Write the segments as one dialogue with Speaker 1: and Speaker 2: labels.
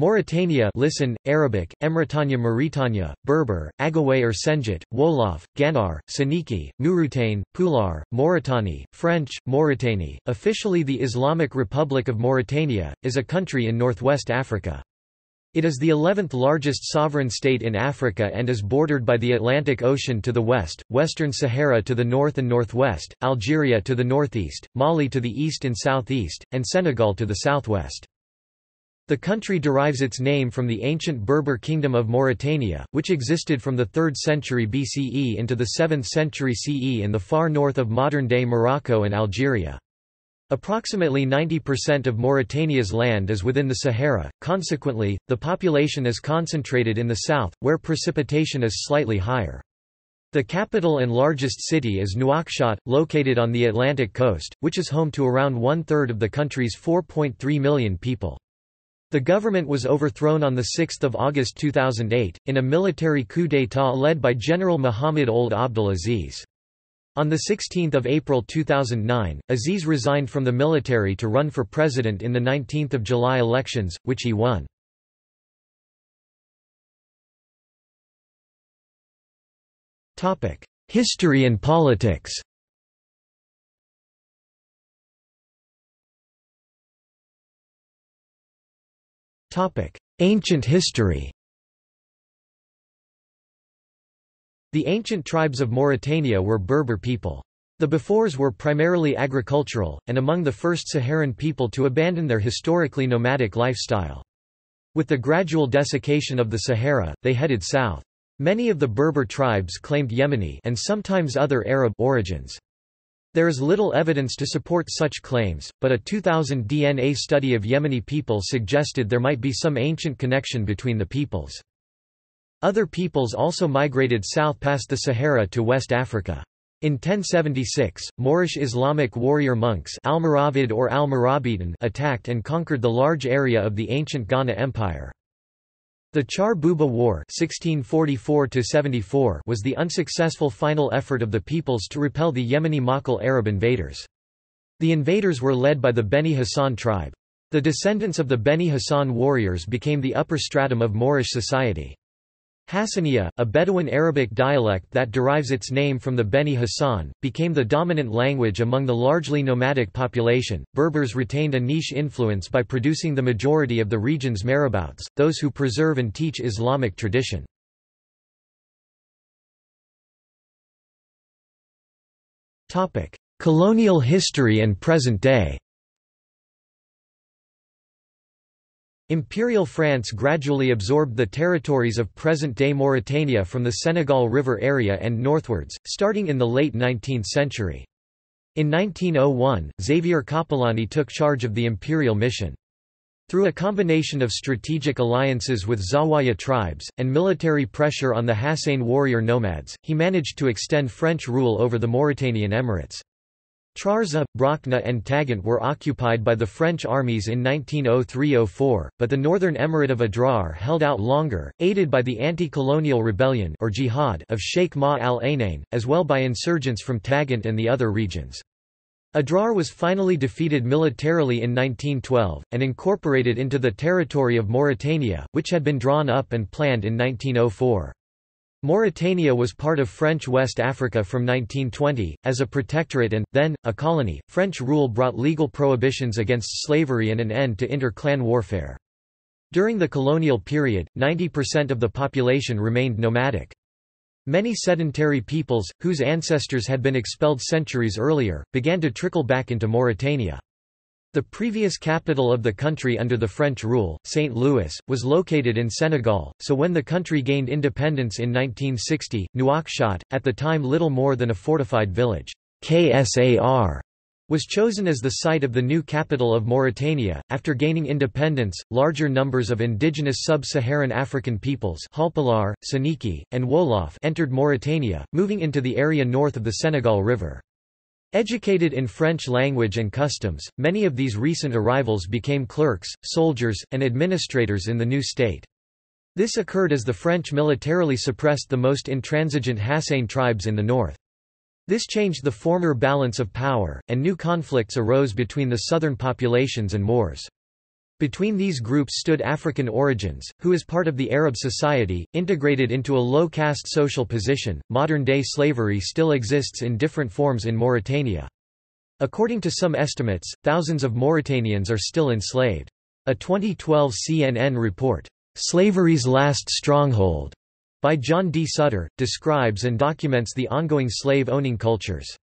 Speaker 1: Mauritania listen, Arabic, Emritania Mauritania, Berber, Agaway or Senjit, Wolof, Ganar, Soninke, Mauritane, Pular, Mauritanie, French, Mauritanie, officially the Islamic Republic of Mauritania, is a country in northwest Africa. It is the 11th largest sovereign state in Africa and is bordered by the Atlantic Ocean to the west, Western Sahara to the north and northwest, Algeria to the northeast, Mali to the east and southeast, and Senegal to the southwest. The country derives its name from the ancient Berber kingdom of Mauritania, which existed from the 3rd century BCE into the 7th century CE in the far north of modern-day Morocco and Algeria. Approximately 90% of Mauritania's land is within the Sahara, consequently, the population is concentrated in the south, where precipitation is slightly higher. The capital and largest city is Nouakchott, located on the Atlantic coast, which is home to around one-third of the country's 4.3 million people. The government was overthrown on 6 August 2008, in a military coup d'état led by General Mohamed Ould Abdel Aziz. On 16 April 2009, Aziz resigned from the military to run for president in the 19 July elections, which he won. History and politics Ancient history The ancient tribes of Mauritania were Berber people. The Bafour were primarily agricultural, and among the first Saharan people to abandon their historically nomadic lifestyle. With the gradual desiccation of the Sahara, they headed south. Many of the Berber tribes claimed Yemeni and sometimes other Arab origins. There is little evidence to support such claims, but a 2000 DNA study of Yemeni people suggested there might be some ancient connection between the peoples. Other peoples also migrated south past the Sahara to West Africa. In 1076, Moorish Islamic warrior monks Almoravid or attacked and conquered the large area of the ancient Ghana Empire. The Char Bouba War (1644–74) was the unsuccessful final effort of the peoples to repel the Yemeni Maqil Arab invaders. The invaders were led by the Beni Hassan tribe. The descendants of the Beni Hassan warriors became the upper stratum of Moorish society. Hassaniya, a Bedouin Arabic dialect that derives its name from the Beni Hassan, became the dominant language among the largely nomadic population. Berbers retained a niche influence by producing the majority of the region's marabouts, those who preserve and teach Islamic tradition. Colonial history and present day. Imperial France gradually absorbed the territories of present-day Mauritania from the Senegal River area and northwards, starting in the late 19th century. In 1901, Xavier Coppolani took charge of the imperial mission. Through a combination of strategic alliances with Zawaya tribes, and military pressure on the Hassan warrior nomads, he managed to extend French rule over the Mauritanian Emirates. Trarza, Brakna and Tagant were occupied by the French armies in 1903–04, but the northern emirate of Adrar held out longer, aided by the anti-colonial rebellion or jihad of Sheikh Ma al-Ainain, as well by insurgents from Tagant and the other regions. Adrar was finally defeated militarily in 1912, and incorporated into the territory of Mauritania, which had been drawn up and planned in 1904. Mauritania was part of French West Africa from 1920, as a protectorate and, then, a colony. French rule brought legal prohibitions against slavery and an end to inter-clan warfare. During the colonial period, 90% of the population remained nomadic. Many sedentary peoples, whose ancestors had been expelled centuries earlier, began to trickle back into Mauritania. The previous capital of the country under the French rule, St. Louis, was located in Senegal, so when the country gained independence in 1960, Nouakchott, at the time little more than a fortified village, KSAR, was chosen as the site of the new capital of Mauritania. After gaining independence, larger numbers of indigenous sub-Saharan African peoples Halpulaar, Soninke, and Wolof entered Mauritania, moving into the area north of the Senegal River. Educated in French language and customs, many of these recent arrivals became clerks, soldiers, and administrators in the new state. This occurred as the French militarily suppressed the most intransigent Hassan tribes in the north. This changed the former balance of power, and new conflicts arose between the southern populations and Moors. Between these groups stood African origins, who as part of the Arab society, integrated into a low-caste social position. Modern-day slavery still exists in different forms in Mauritania. According to some estimates, thousands of Mauritanians are still enslaved. A 2012 CNN report, "'Slavery's Last Stronghold' by John D. Sutter, describes and documents the ongoing slave-owning cultures.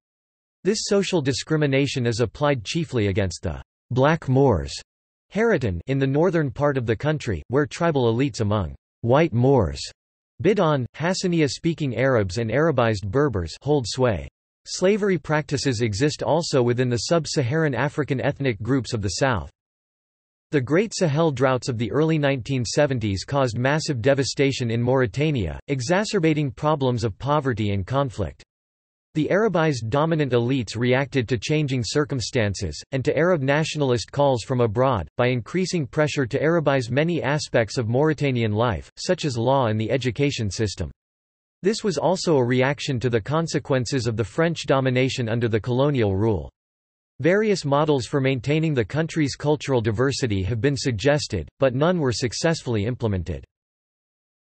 Speaker 1: This social discrimination is applied chiefly against the black Moors Haratin in the northern part of the country, where tribal elites among white Moors, Bidhan, Hassaniya-speaking Arabs and Arabized Berbers hold sway. Slavery practices exist also within the sub-Saharan African ethnic groups of the south. The Great Sahel droughts of the early 1970s caused massive devastation in Mauritania, exacerbating problems of poverty and conflict. The Arabized dominant elites reacted to changing circumstances, and to Arab nationalist calls from abroad, by increasing pressure to Arabize many aspects of Mauritanian life, such as law and the education system. This was also a reaction to the consequences of the French domination under the colonial rule. Various models for maintaining the country's cultural diversity have been suggested, but none were successfully implemented.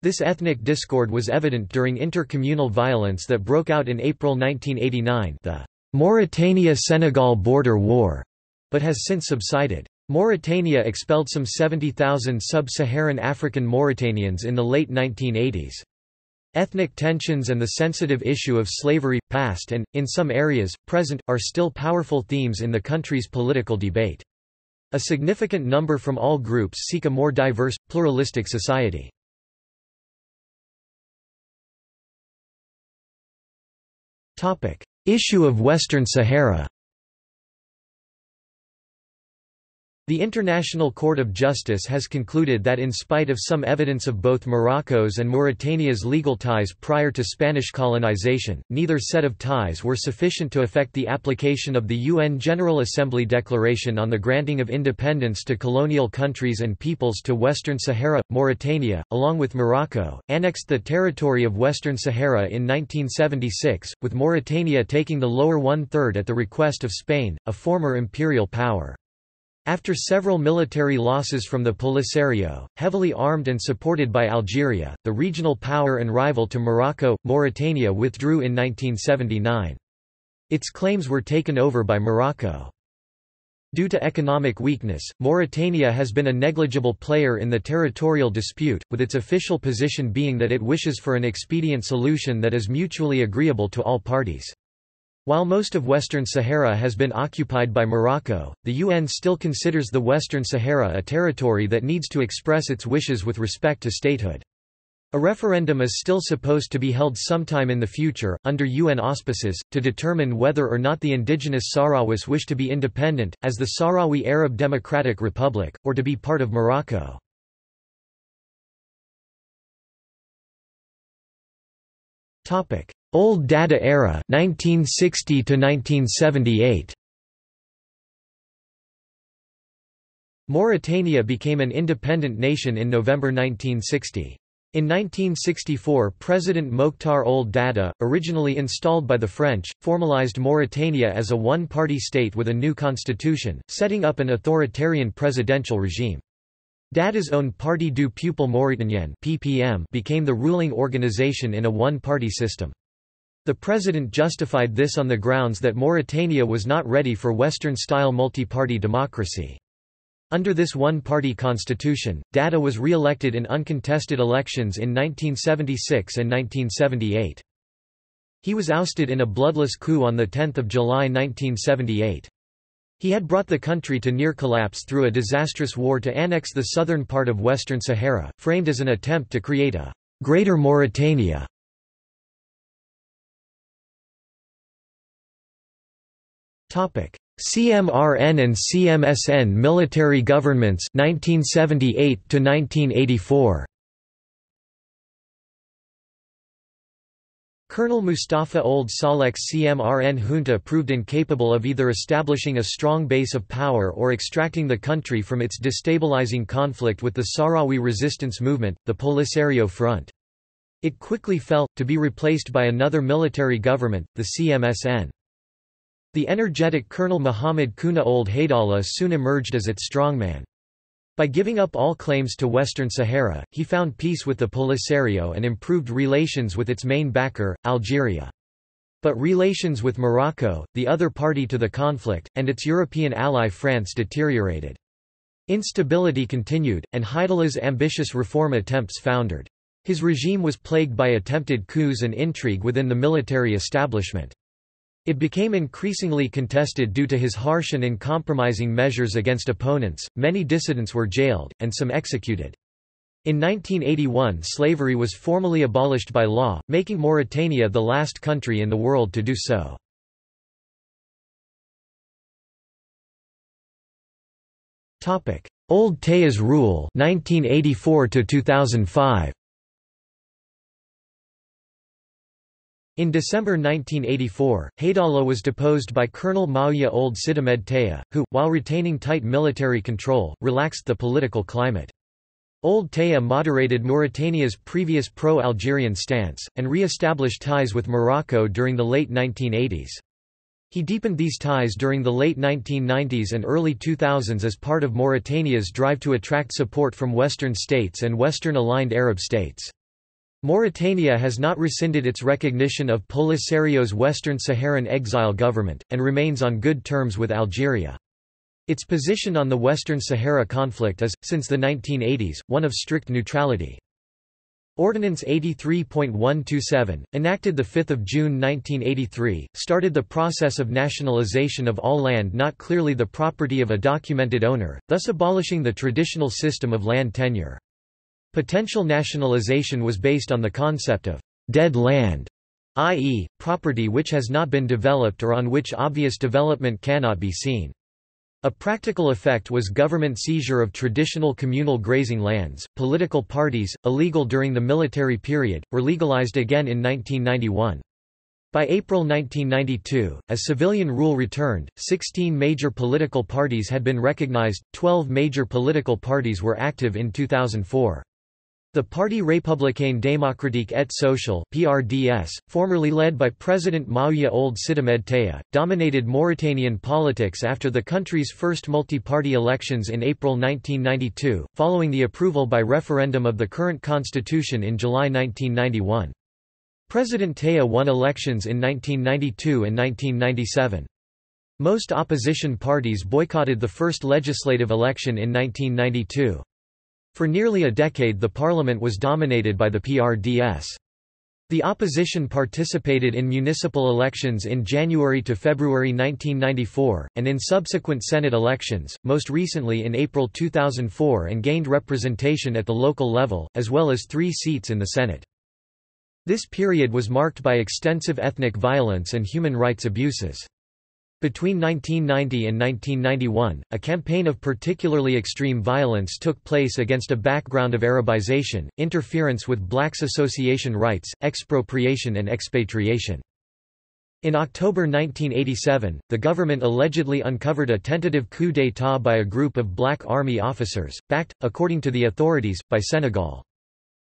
Speaker 1: This ethnic discord was evident during intercommunal violence that broke out in April 1989 the Mauritania-Senegal border war, but has since subsided. Mauritania expelled some 70,000 sub-Saharan African Mauritanians in the late 1980s. Ethnic tensions and the sensitive issue of slavery, past and, in some areas, present, are still powerful themes in the country's political debate. A significant number from all groups seek a more diverse, pluralistic society. Issue of Western Sahara The International Court of Justice has concluded that in spite of some evidence of both Morocco's and Mauritania's legal ties prior to Spanish colonization, neither set of ties were sufficient to affect the application of the UN General Assembly Declaration on the granting of independence to colonial countries and peoples to Western Sahara. Mauritania, along with Morocco, annexed the territory of Western Sahara in 1976, with Mauritania taking the lower one-third at the request of Spain, a former imperial power. After several military losses from the Polisario, heavily armed and supported by Algeria, the regional power and rival to Morocco, Mauritania withdrew in 1979. Its claims were taken over by Morocco. Due to economic weakness, Mauritania has been a negligible player in the territorial dispute, with its official position being that it wishes for an expedient solution that is mutually agreeable to all parties. While most of Western Sahara has been occupied by Morocco, the UN still considers the Western Sahara a territory that needs to express its wishes with respect to statehood. A referendum is still supposed to be held sometime in the future, under UN auspices, to determine whether or not the indigenous Sahrawis wish to be independent, as the Sahrawi Arab Democratic Republic, or to be part of Morocco. Ould Daddah era 1960 to 1978 Mauritania became an independent nation in November 1960. In 1964 President Mokhtar Ould Daddah, originally installed by the French, formalized Mauritania as a one-party state with a new constitution, setting up an authoritarian presidential regime. Daddah's own Parti du Peuple Mauritanien (PPM) became the ruling organization in a one-party system. The president justified this on the grounds that Mauritania was not ready for Western-style multi-party democracy. Under this one-party constitution, Daddah was re-elected in uncontested elections in 1976 and 1978. He was ousted in a bloodless coup on 10 July 1978. He had brought the country to near collapse through a disastrous war to annex the southern part of Western Sahara, framed as an attempt to create a «Greater Mauritania» CMRN and CMSN military governments 1978 to 1984 Colonel Mustafa Ould Salek's CMRN junta proved incapable of either establishing a strong base of power or extracting the country from its destabilizing conflict with the Sahrawi resistance movement, the Polisario Front. It quickly fell, to be replaced by another military government, the CMSN. The energetic Colonel Muhammad Khouna Ould Haidallah soon emerged as its strongman. By giving up all claims to Western Sahara, he found peace with the Polisario and improved relations with its main backer, Algeria. But relations with Morocco, the other party to the conflict, and its European ally France deteriorated. Instability continued, and Haidallah's ambitious reform attempts foundered. His regime was plagued by attempted coups and intrigue within the military establishment. It became increasingly contested due to his harsh and uncompromising measures against opponents, many dissidents were jailed, and some executed. In 1981 slavery was formally abolished by law, making Mauritania the last country in the world to do so. Ould Taya's rule 1984 2005 In December 1984, Haidallah was deposed by Colonel Maouya Ould Sid'Ahmed Taya, who, while retaining tight military control, relaxed the political climate. Ould Taya moderated Mauritania's previous pro-Algerian stance, and re-established ties with Morocco during the late 1980s. He deepened these ties during the late 1990s and early 2000s as part of Mauritania's drive to attract support from Western states and Western-aligned Arab states. Mauritania has not rescinded its recognition of Polisario's Western Saharan exile government, and remains on good terms with Algeria. Its position on the Western Sahara conflict is, since the 1980s, one of strict neutrality. Ordinance 83.127, enacted 5 June 1983, started the process of nationalization of all land not clearly the property of a documented owner, thus abolishing the traditional system of land tenure. Potential nationalization was based on the concept of dead land, i.e., property which has not been developed or on which obvious development cannot be seen. A practical effect was government seizure of traditional communal grazing lands. Political parties, illegal during the military period, were legalized again in 1991. By April 1992, as civilian rule returned, 16 major political parties had been recognized, 12 major political parties were active in 2004. The Parti républicain démocratique et social (PRDS), formerly led by President Maouya Ould Sid'Ahmed Taya, dominated Mauritanian politics after the country's first multi-party elections in April 1992, following the approval by referendum of the current constitution in July 1991. President Taya won elections in 1992 and 1997. Most opposition parties boycotted the first legislative election in 1992. For nearly a decade the parliament was dominated by the PRDS. The opposition participated in municipal elections in January to February 1994, and in subsequent Senate elections, most recently in April 2004 and gained representation at the local level, as well as three seats in the Senate. This period was marked by extensive ethnic violence and human rights abuses. Between 1990 and 1991, a campaign of particularly extreme violence took place against a background of Arabization, interference with blacks' association rights, expropriation and expatriation. In October 1987, the government allegedly uncovered a tentative coup d'état by a group of black army officers, backed, according to the authorities, by Senegal.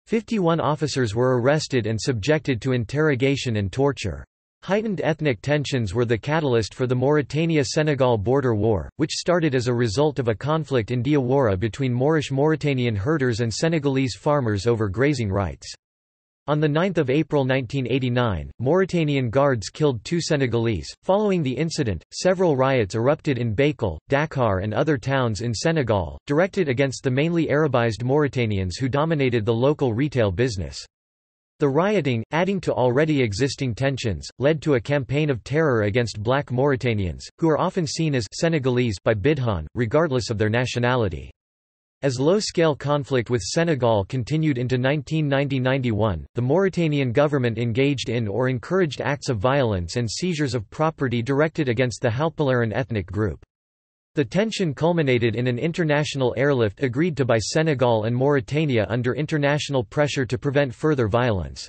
Speaker 1: Fifty-one officers were arrested and subjected to interrogation and torture. Heightened ethnic tensions were the catalyst for the Mauritania-Senegal border war, which started as a result of a conflict in Diawara between Moorish Mauritanian herders and Senegalese farmers over grazing rights. On 9 April 1989, Mauritanian guards killed two Senegalese. Following the incident, several riots erupted in Bakel, Dakar and other towns in Senegal, directed against the mainly Arabized Mauritanians who dominated the local retail business. The rioting, adding to already existing tensions, led to a campaign of terror against black Mauritanians, who are often seen as Senegalese by Bidhan, regardless of their nationality. As low-scale conflict with Senegal continued into 1990–91, the Mauritanian government engaged in or encouraged acts of violence and seizures of property directed against the Halpularan ethnic group. The tension culminated in an international airlift agreed to by Senegal and Mauritania under international pressure to prevent further violence.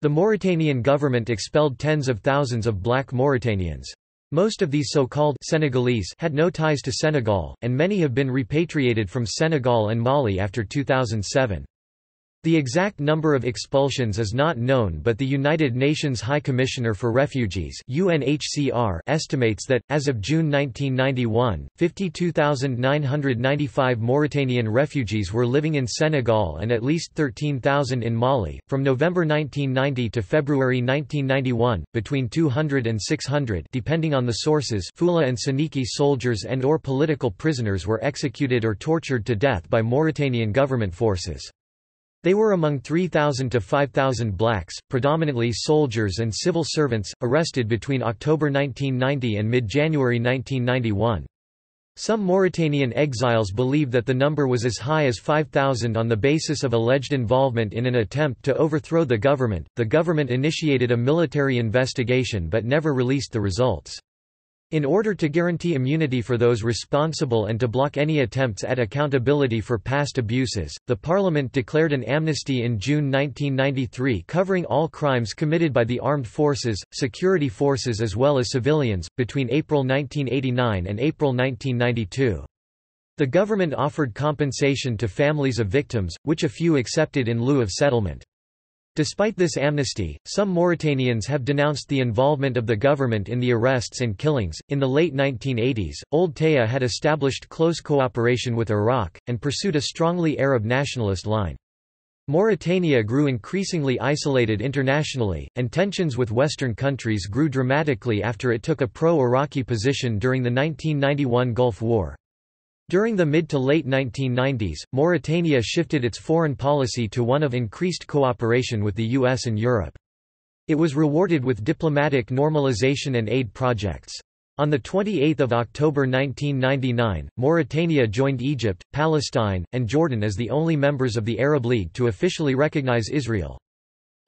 Speaker 1: The Mauritanian government expelled tens of thousands of black Mauritanians. Most of these so-called Senegalese had no ties to Senegal, and many have been repatriated from Senegal and Mali after 2007. The exact number of expulsions is not known but the United Nations High Commissioner for Refugees UNHCR estimates that, as of June 1991, 52,995 Mauritanian refugees were living in Senegal and at least 13,000 in Mali. From November 1990 to February 1991, between 200 and 600 depending on the sources Fula and Soninke soldiers and or political prisoners were executed or tortured to death by Mauritanian government forces. They were among 3,000 to 5,000 blacks, predominantly soldiers and civil servants, arrested between October 1990 and mid-January 1991. Some Mauritanian exiles believe that the number was as high as 5,000 on the basis of alleged involvement in an attempt to overthrow the government. The government initiated a military investigation but never released the results. In order to guarantee immunity for those responsible and to block any attempts at accountability for past abuses, the Parliament declared an amnesty in June 1993 covering all crimes committed by the armed forces, security forces as well as civilians, between April 1989 and April 1992. The government offered compensation to families of victims, which a few accepted in lieu of settlement. Despite this amnesty, some Mauritanians have denounced the involvement of the government in the arrests and killings. In the late 1980s, Ould Taya had established close cooperation with Iraq, and pursued a strongly Arab nationalist line. Mauritania grew increasingly isolated internationally, and tensions with Western countries grew dramatically after it took a pro-Iraqi position during the 1991 Gulf War. During the mid to late 1990s, Mauritania shifted its foreign policy to one of increased cooperation with the US and Europe. It was rewarded with diplomatic normalization and aid projects. On 28 October 1999, Mauritania joined Egypt, Palestine, and Jordan as the only members of the Arab League to officially recognize Israel.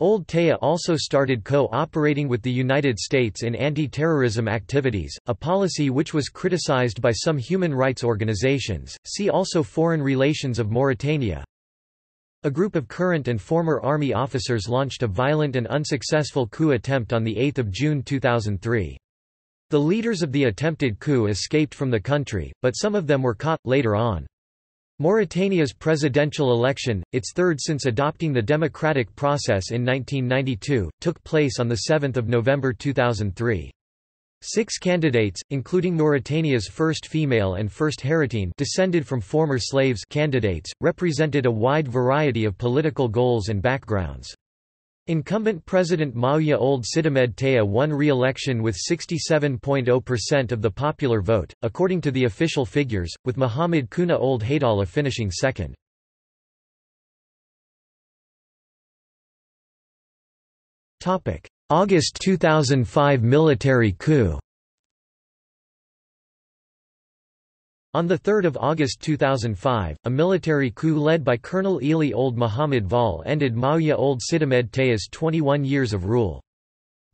Speaker 1: Ould Taya also started co-operating with the United States in anti-terrorism activities, a policy which was criticized by some human rights organizations. See also Foreign relations of Mauritania. A group of current and former army officers launched a violent and unsuccessful coup attempt on 8 June 2003. The leaders of the attempted coup escaped from the country, but some of them were caught, later on. Mauritania's presidential election, its third since adopting the democratic process in 1992, took place on 7 November 2003. Six candidates, including Mauritania's first female and first Haratine descended from former slaves candidates, represented a wide variety of political goals and backgrounds. Incumbent President Maouya Ould Sid'Ahmed Taya won re-election with 67.0% of the popular vote, according to the official figures, with Mohamed Khouna Ould Haidallah finishing second. August 2005 military coup On 3 August 2005, a military coup led by Colonel Eli Ould Muhammad Vall ended Maouya Ould Sid'Ahmed Taya's 21 years of rule.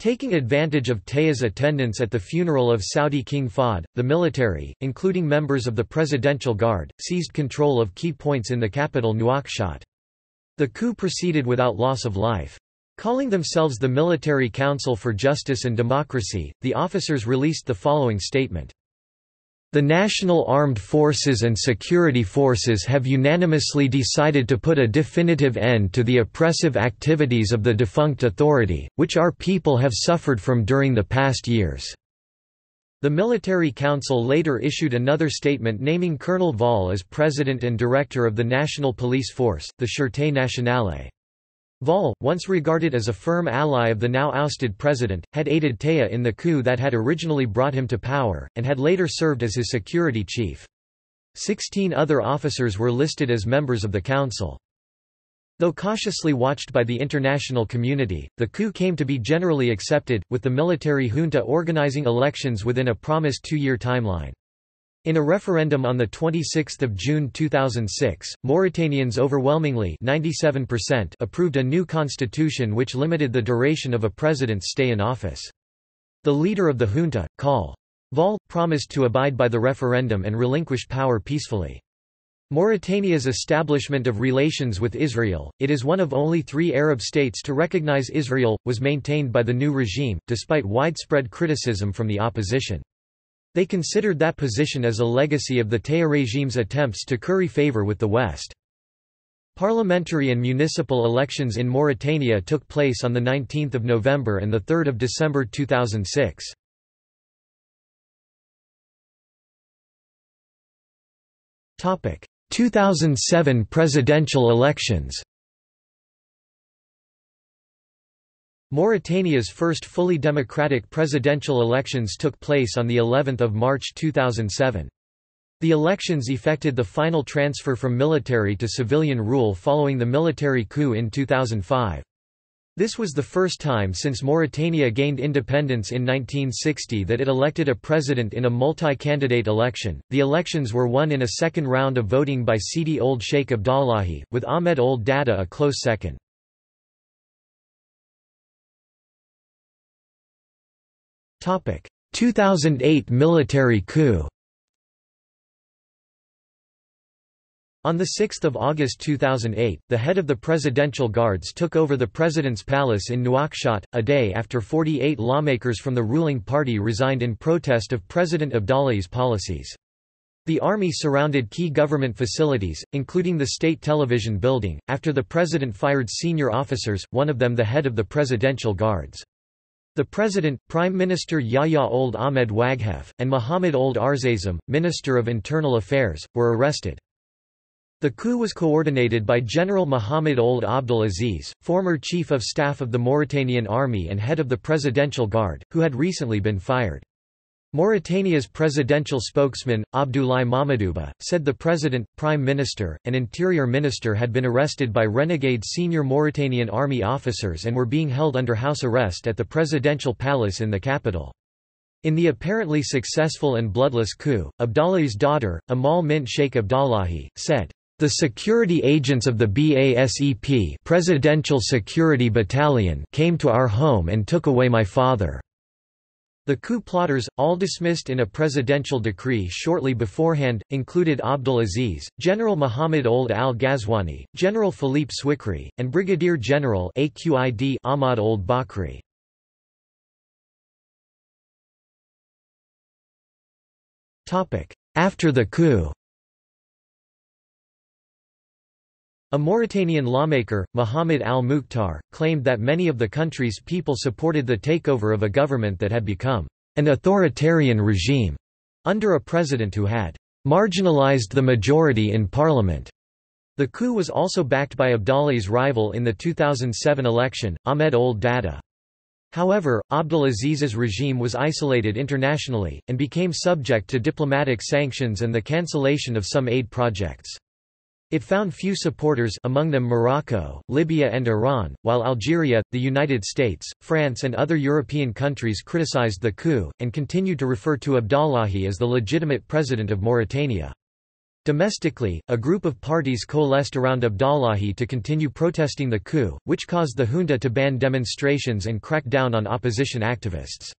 Speaker 1: Taking advantage of Taya's attendance at the funeral of Saudi King Fahd, the military, including members of the Presidential Guard, seized control of key points in the capital Nouakchott. The coup proceeded without loss of life. Calling themselves the Military Council for Justice and Democracy, the officers released the following statement. The National Armed Forces and Security Forces have unanimously decided to put a definitive end to the oppressive activities of the defunct authority, which our people have suffered from during the past years. The Military Council later issued another statement naming Colonel Vall as President and Director of the National Police Force, the Sûreté Nationale. Vall, once regarded as a firm ally of the now ousted president, had aided Taya in the coup that had originally brought him to power, and had later served as his security chief. Sixteen other officers were listed as members of the council. Though cautiously watched by the international community, the coup came to be generally accepted, with the military junta organizing elections within a promised two-year timeline. In a referendum on 26 June 2006, Mauritanians overwhelmingly 97% approved a new constitution which limited the duration of a president's stay in office. The leader of the junta, Col. Promised to abide by the referendum and relinquish power peacefully. Mauritania's establishment of relations with Israel, it is one of only three Arab states to recognize Israel, was maintained by the new regime, despite widespread criticism from the opposition. They considered that position as a legacy of the Taya regime's attempts to curry favor with the West. Parliamentary and municipal elections in Mauritania took place on 19 November and 3 December 2006. Topic: 2007 presidential elections Mauritania's first fully democratic presidential elections took place on the 11th of March 2007. The elections effected the final transfer from military to civilian rule following the military coup in 2005. This was the first time since Mauritania gained independence in 1960 that it elected a president in a multi-candidate election. The elections were won in a second round of voting by Sidi Ould Sheikh Abdallahi, with Ahmed Ould Daddah a close second. Topic: 2008 military coup. On 6 August 2008, the head of the Presidential Guards took over the President's Palace in Nouakchott, a day after 48 lawmakers from the ruling party resigned in protest of President Abdallahi's policies. The army surrounded key government facilities, including the state television building, after the president fired senior officers, one of them the head of the Presidential Guards. The president, Prime Minister Yahya Ould Ahmed Waghef, and Mohamed Ould Arzazam, Minister of Internal Affairs, were arrested. The coup was coordinated by General Mohamed Ould Abdel Aziz, former Chief of Staff of the Mauritanian Army and head of the Presidential Guard, who had recently been fired. Mauritania's presidential spokesman, Abdoulaye Mamadouba, said the president, prime minister, and interior minister had been arrested by renegade senior Mauritanian army officers and were being held under house arrest at the presidential palace in the capital. In the apparently successful and bloodless coup, Abdallahi's daughter, Amal Mint Sheikh Abdallahi, said, the security agents of the BASEP Presidential Security Battalion came to our home and took away my father. The coup plotters, all dismissed in a presidential decree shortly beforehand, included Abdul Aziz, General Muhammad Ould al-Ghazwani, General Philippe Swikri, and Brigadier General Aqid Ahmad Ould Bakri. After the coup A Mauritanian lawmaker, Mohamed al-Mukhtar, claimed that many of the country's people supported the takeover of a government that had become an authoritarian regime under a president who had marginalized the majority in parliament. The coup was also backed by Abdallahi's rival in the 2007 election, Ahmed Ould Daddah. However, Abdelaziz's regime was isolated internationally, and became subject to diplomatic sanctions and the cancellation of some aid projects. It found few supporters among them Morocco, Libya and Iran, while Algeria, the United States, France and other European countries criticized the coup, and continued to refer to Abdallahi as the legitimate president of Mauritania. Domestically, a group of parties coalesced around Abdallahi to continue protesting the coup, which caused the junta to ban demonstrations and crack down on opposition activists.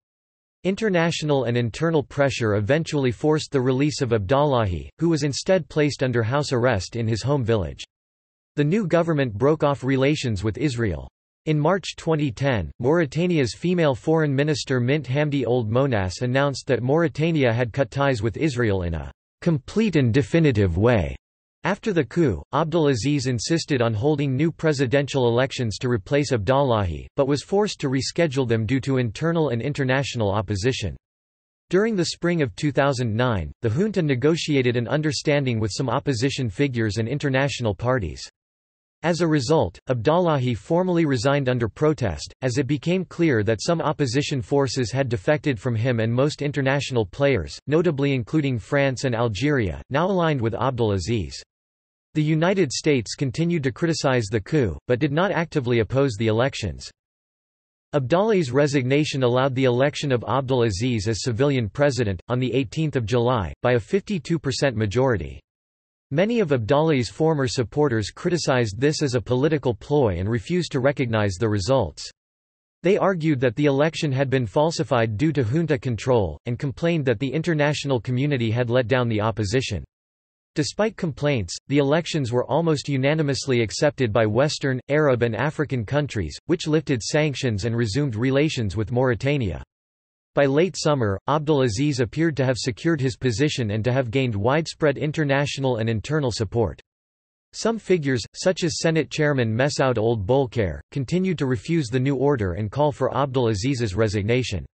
Speaker 1: International and internal pressure eventually forced the release of Abdallahi, who was instead placed under house arrest in his home village. The new government broke off relations with Israel. In March 2010, Mauritania's female foreign minister Mint Hamdi Ould Mouknass announced that Mauritania had cut ties with Israel in a complete and definitive way. After the coup, Abdelaziz insisted on holding new presidential elections to replace Abdallahi, but was forced to reschedule them due to internal and international opposition. During the spring of 2009, the junta negotiated an understanding with some opposition figures and international parties. As a result, Abdallahi formally resigned under protest, as it became clear that some opposition forces had defected from him and most international players, notably including France and Algeria, now aligned with Abdul Aziz. The United States continued to criticize the coup, but did not actively oppose the elections. Abdallahi's resignation allowed the election of Abdul Aziz as civilian president, on 18 July, by a 52% majority. Many of Abdallahi's former supporters criticized this as a political ploy and refused to recognize the results. They argued that the election had been falsified due to junta control, and complained that the international community had let down the opposition. Despite complaints, the elections were almost unanimously accepted by Western, Arab and African countries, which lifted sanctions and resumed relations with Mauritania. By late summer, Abdelaziz appeared to have secured his position and to have gained widespread international and internal support. Some figures, such as Senate Chairman Messoud Ould Boulkheir, continued to refuse the new order and call for Abdul Aziz's resignation.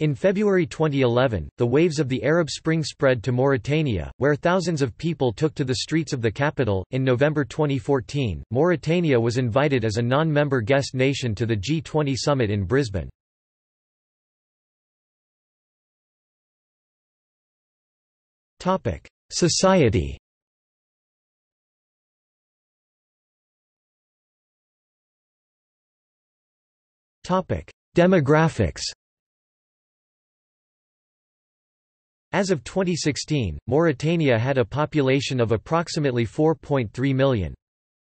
Speaker 1: In February 2011, the waves of the Arab Spring spread to Mauritania, where thousands of people took to the streets of the capital. In November 2014, Mauritania was invited as a non member guest nation to the G20 summit in Brisbane. Society Demographics As of 2016, Mauritania had a population of approximately 4.3 million.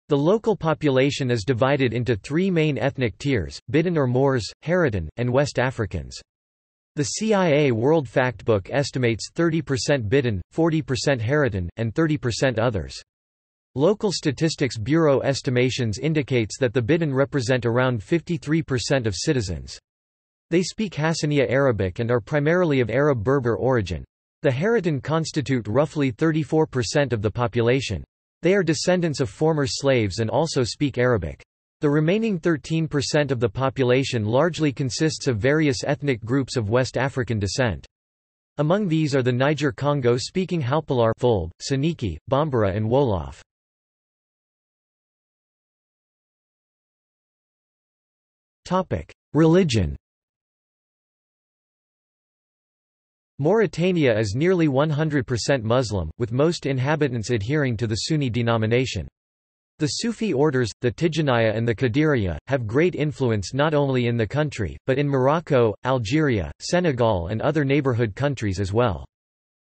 Speaker 1: The local population is divided into three main ethnic tiers, Bidhan or Moors, Haratin, and West Africans. The CIA World Factbook estimates 30% Bidhan, 40% Haratin, and 30% others. Local Statistics Bureau estimations indicates that the Bidhan represent around 53% of citizens. They speak Hassaniya Arabic and are primarily of Arab Berber origin. The Haratin constitute roughly 34% of the population. They are descendants of former slaves and also speak Arabic. The remaining 13% of the population largely consists of various ethnic groups of West African descent. Among these are the Niger-Congo-speaking Halpulaar Fulbe, Soninke, Bambara and Wolof. Religion Mauritania is nearly 100% Muslim, with most inhabitants adhering to the Sunni denomination. The Sufi orders, the Tijaniya and the Qadiriya, have great influence not only in the country, but in Morocco, Algeria, Senegal and other neighborhood countries as well.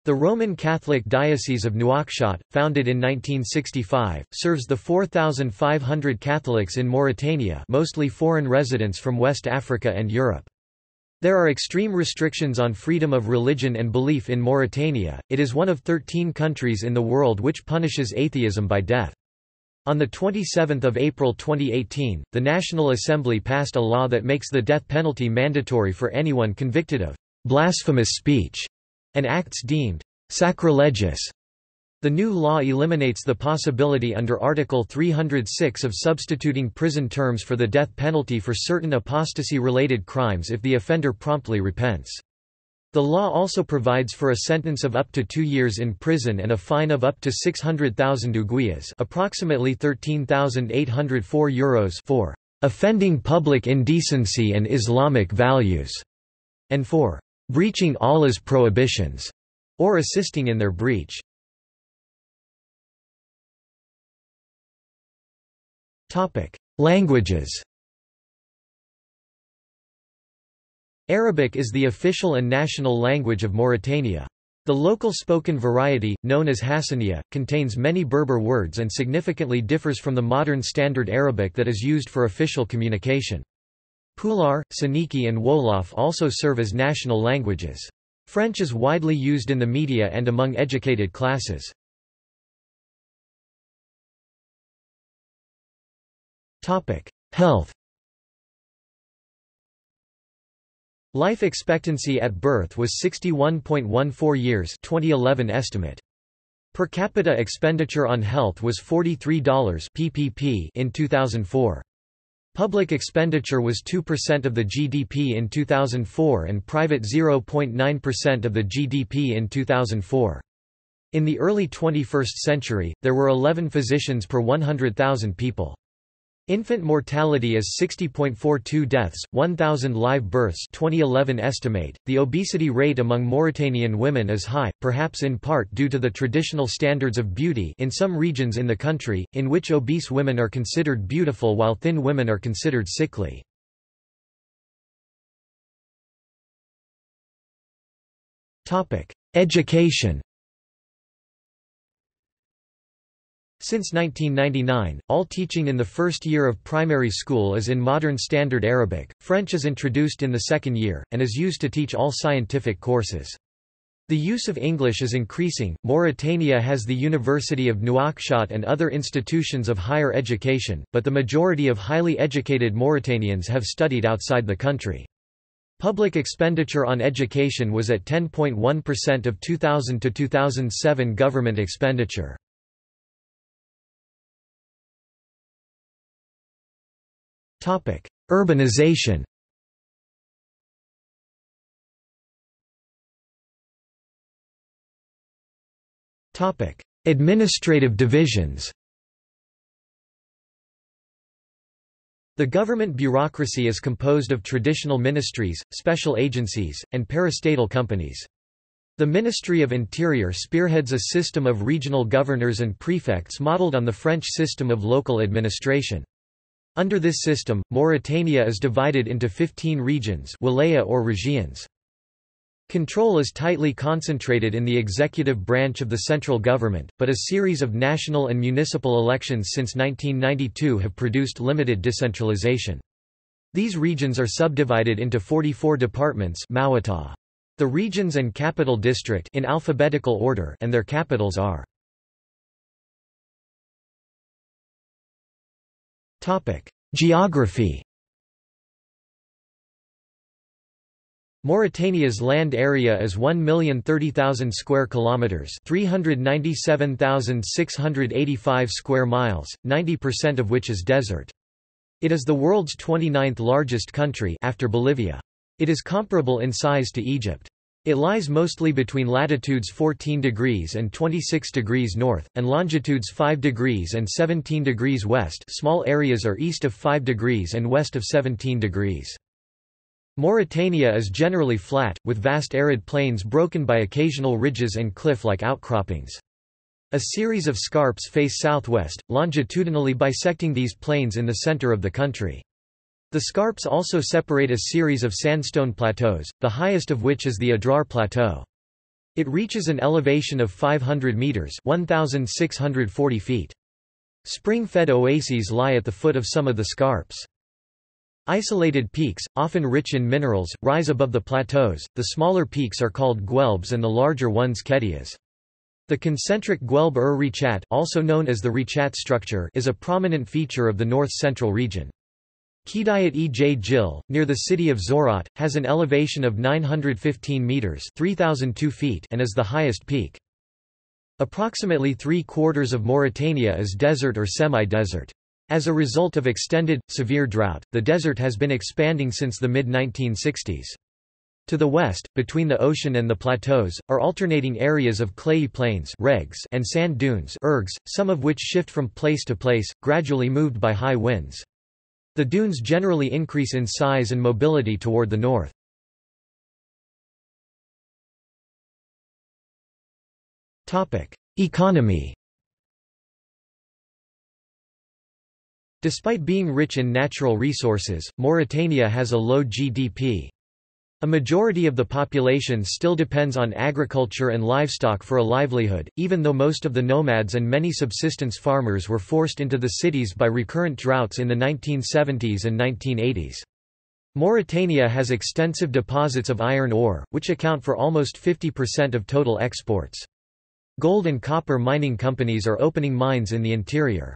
Speaker 1: The Roman Catholic Diocese of Nouakchott, founded in 1965, serves the 4,500 Catholics in Mauritania mostly foreign residents from West Africa and Europe. There are extreme restrictions on freedom of religion and belief in Mauritania, it is one of 13 countries in the world which punishes atheism by death. On 27 April 2018, the National Assembly passed a law that makes the death penalty mandatory for anyone convicted of blasphemous speech and acts deemed sacrilegious. The new law eliminates the possibility under Article 306 of substituting prison terms for the death penalty for certain apostasy-related crimes if the offender promptly repents. The law also provides for a sentence of up to two years in prison and a fine of up to 600,000 ouguiyas approximately 13,804 euros for offending public indecency and Islamic values, and for breaching Allah's prohibitions, or assisting in their breach. Languages Arabic is the official and national language of Mauritania. The local spoken variety, known as Hassaniya, contains many Berber words and significantly differs from the modern Standard Arabic that is used for official communication. Pular, Soninke and Wolof also serve as national languages. French is widely used in the media and among educated classes. Health Life expectancy at birth was 61.14 years 2011 estimate. Per capita expenditure on health was $43 PPP in 2004. Public expenditure was 2% of the GDP in 2004 and private 0.9% of the GDP in 2004. In the early 21st century, there were 11 physicians per 100,000 people. Infant mortality is 60.42 deaths, 1,000 live births 2011 estimate. The obesity rate among Mauritanian women is high, perhaps in part due to the traditional standards of beauty in some regions in the country, in which obese women are considered beautiful while thin women are considered sickly. Education Since 1999, all teaching in the first year of primary school is in Modern Standard Arabic, French is introduced in the second year, and is used to teach all scientific courses. The use of English is increasing. Mauritania has the University of Nouakchott and other institutions of higher education, but the majority of highly educated Mauritanians have studied outside the country. Public expenditure on education was at 10.1% of 2000 to 2007 government expenditure. Urbanization Topic: Administrative divisions The government bureaucracy is composed of traditional ministries, special agencies, and parastatal companies. The Ministry of Interior spearheads a system of regional governors and prefects modeled on the French system of local administration. Under this system, Mauritania is divided into 15 regions wilaya or regions. Control is tightly concentrated in the executive branch of the central government, but a series of national and municipal elections since 1992 have produced limited decentralization. These regions are subdivided into 44 departments The regions and capital district in alphabetical order and their capitals are Geography Mauritania's land area is 1,030,000 square kilometers, 397,685 square miles, 90% of which is desert. It is the world's 29th largest country after Bolivia. It is comparable in size to Egypt. It lies mostly between latitudes 14 degrees and 26 degrees north, and longitudes 5 degrees and 17 degrees west small areas are east of 5 degrees and west of 17 degrees. Mauritania is generally flat, with vast arid plains broken by occasional ridges and cliff-like outcroppings. A series of scarps face southwest, longitudinally bisecting these plains in the center of the country. The scarps also separate a series of sandstone plateaus, the highest of which is the Adrar Plateau. It reaches an elevation of 500 meters (1640 feet). Spring-fed oases lie at the foot of some of the scarps. Isolated peaks, often rich in minerals, rise above the plateaus, the smaller peaks are called guelbs and the larger ones kedias. The concentric guelb-ur-Richat also known as the Richat structure is a prominent feature of the north-central region. Kidayat e J Jil, near the city of Zouérat, has an elevation of 915 metres 3,002 feet and is the highest peak. Approximately three-quarters of Mauritania is desert or semi-desert. As a result of extended, severe drought, the desert has been expanding since the mid-1960s. To the west, between the ocean and the plateaus, are alternating areas of clayey plains regs and sand dunes ergs, some of which shift from place to place, gradually moved by high winds. The dunes generally increase in size and mobility toward the north. Economy Despite being rich in natural resources, Mauritania has a low GDP. A majority of the population still depends on agriculture and livestock for a livelihood, even though most of the nomads and many subsistence farmers were forced into the cities by recurrent droughts in the 1970s and 1980s. Mauritania has extensive deposits of iron ore, which account for almost 50% of total exports. Gold and copper mining companies are opening mines in the interior.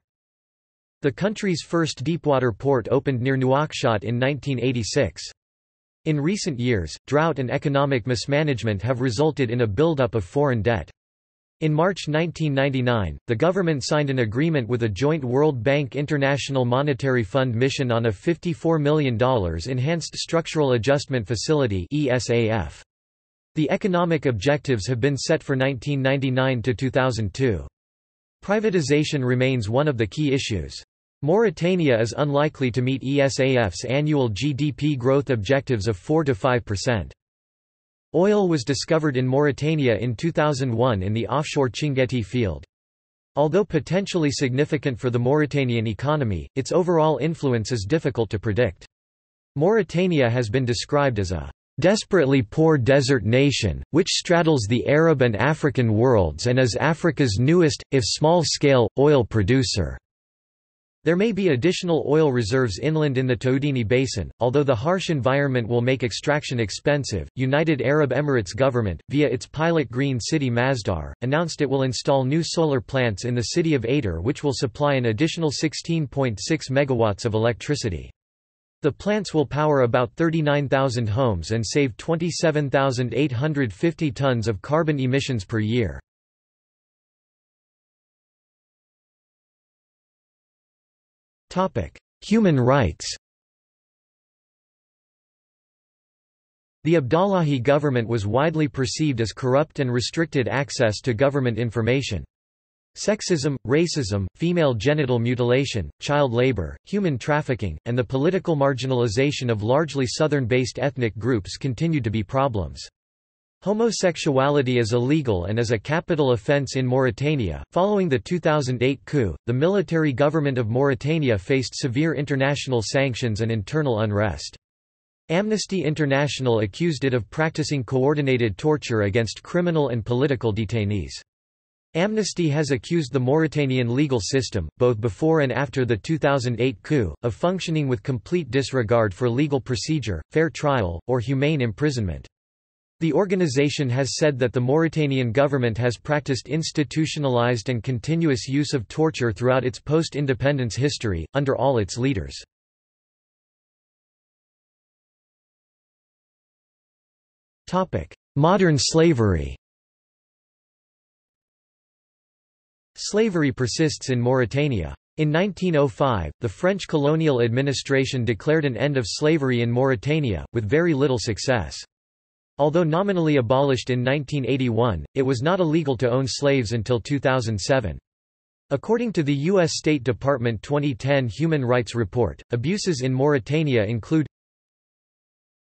Speaker 1: The country's first deepwater port opened near Nouakchott in 1986. In recent years, drought and economic mismanagement have resulted in a buildup of foreign debt. In March 1999, the government signed an agreement with a joint World Bank International Monetary Fund mission on a $54 million Enhanced Structural Adjustment Facility The economic objectives have been set for 1999 to 2002. Privatization remains one of the key issues. Mauritania is unlikely to meet ESAF's annual GDP growth objectives of 4–5%. Oil was discovered in Mauritania in 2001 in the offshore Chinguetti field. Although potentially significant for the Mauritanian economy, its overall influence is difficult to predict. Mauritania has been described as a desperately poor desert nation, which straddles the Arab and African worlds and is Africa's newest, if small-scale, oil producer. There may be additional oil reserves inland in the Taoudeni Basin, although the harsh environment will make extraction expensive. United Arab Emirates government, via its pilot green city Masdar, announced it will install new solar plants in the city of Atar which will supply an additional 16.6 megawatts of electricity. The plants will power about 39,000 homes and save 27,850 tons of carbon emissions per year. Human rights The Abdallahi government was widely perceived as corrupt and restricted access to government information. Sexism, racism, female genital mutilation, child labor, human trafficking, and the political marginalization of largely southern-based ethnic groups continued to be problems. Homosexuality is illegal and is a capital offense in Mauritania. Following the 2008 coup, the military government of Mauritania faced severe international sanctions and internal unrest. Amnesty International accused it of practicing coordinated torture against criminal and political detainees. Amnesty has accused the Mauritanian legal system, both before and after the 2008 coup, of functioning with complete disregard for legal procedure, fair trial, or humane imprisonment. The organization has said that the Mauritanian government has practiced institutionalized and continuous use of torture throughout its post-independence history, under all its leaders. Modern slavery Slavery persists in Mauritania. In 1905, the French colonial administration declared an end of slavery in Mauritania, with very little success. Although nominally abolished in 1981, it was not illegal to own slaves until 2007. According to the U.S. State Department 2010 Human Rights Report, abuses in Mauritania include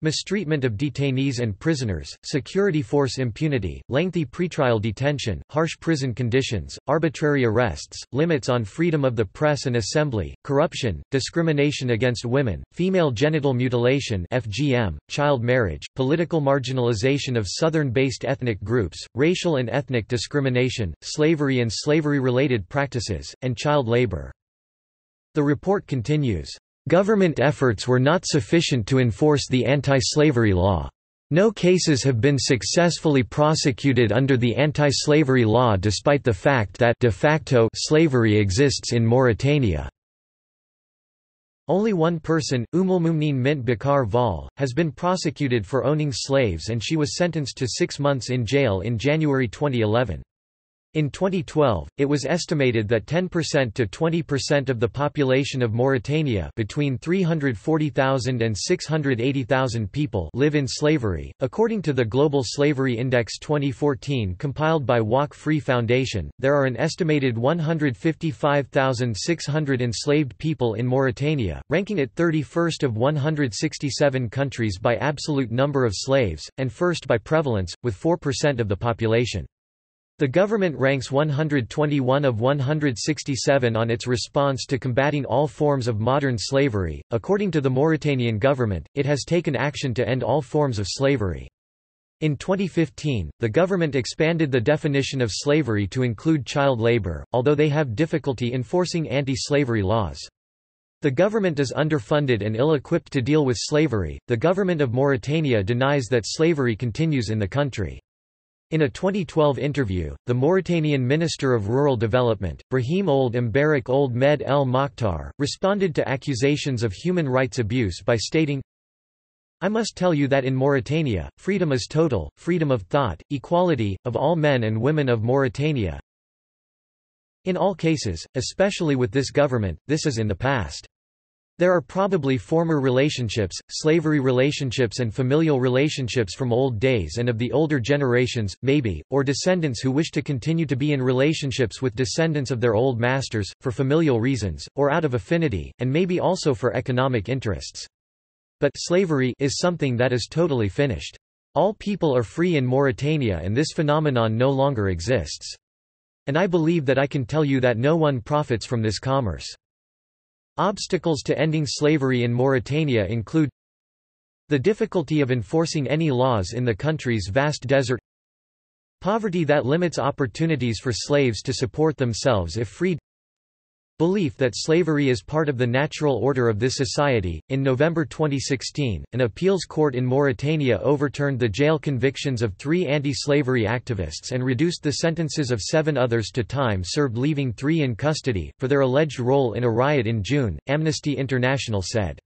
Speaker 1: Mistreatment of detainees and prisoners, security force impunity, lengthy pretrial detention, harsh prison conditions, arbitrary arrests, limits on freedom of the press and assembly, corruption, discrimination against women, female genital mutilation FGM, child marriage, political marginalization of southern-based ethnic groups, racial and ethnic discrimination, slavery and slavery-related practices, and child labor. The report continues. Government efforts were not sufficient to enforce the anti-slavery law. No cases have been successfully prosecuted under the anti-slavery law despite the fact that de facto slavery exists in Mauritania. Only one person, Oumoulmoumnine Mint Bakar Vall, has been prosecuted for owning slaves and she was sentenced to six months in jail in January 2011. In 2012, it was estimated that 10% to 20% of the population of Mauritania between 340,000 and 680,000 people live in slavery. According to the Global Slavery Index 2014 compiled by Walk Free Foundation, there are an estimated 155,600 enslaved people in Mauritania, ranking it 31st of 167 countries by absolute number of slaves, and first by prevalence, with 4% of the population. The government ranks 121 of 167 on its response to combating all forms of modern slavery. According to the Mauritanian government, it has taken action to end all forms of slavery. In 2015, the government expanded the definition of slavery to include child labor, although they have difficulty enforcing anti-slavery laws. The government is underfunded and ill-equipped to deal with slavery. The government of Mauritania denies that slavery continues in the country. In a 2012 interview, the Mauritanian Minister of Rural Development, Brahim Ould Mbarak Ould Med El Mokhtar, responded to accusations of human rights abuse by stating, I must tell you that in Mauritania, freedom is total, freedom of thought, equality, of all men and women of Mauritania. In all cases, especially with this government, this is in the past. There are probably former relationships, slavery relationships and familial relationships from old days and of the older generations, maybe, or descendants who wish to continue to be in relationships with descendants of their old masters, for familial reasons, or out of affinity, and maybe also for economic interests. But slavery is something that is totally finished. All people are free in Mauritania and this phenomenon no longer exists. And I believe that I can tell you that no one profits from this commerce. Obstacles to ending slavery in Mauritania include the difficulty of enforcing any laws in the country's vast desert poverty that limits opportunities for slaves to support themselves if freed Belief that slavery is part of the natural order of this society. In November 2016, an appeals court in Mauritania overturned the jail convictions of three anti slavery activists and reduced the sentences of seven others to time served, leaving three in custody, for their alleged role in a riot in June, Amnesty International said.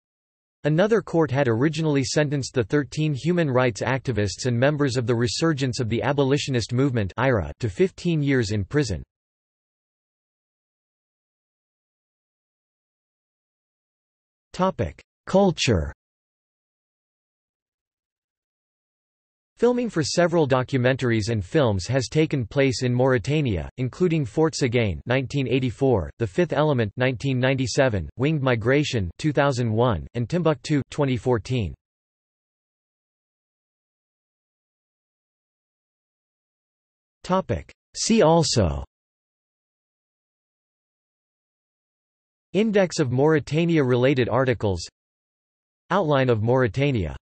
Speaker 1: Another court had originally sentenced the 13 human rights activists and members of the Resurgence of the Abolitionist Movement to 15 years in prison. Culture Filming for several documentaries and films has taken place in Mauritania, including Fort Saganne 1984, The Fifth Element 1997, Winged Migration 2001, and Timbuktu 2014. Topic. See also Index of Mauritania-related articles. Outline of Mauritania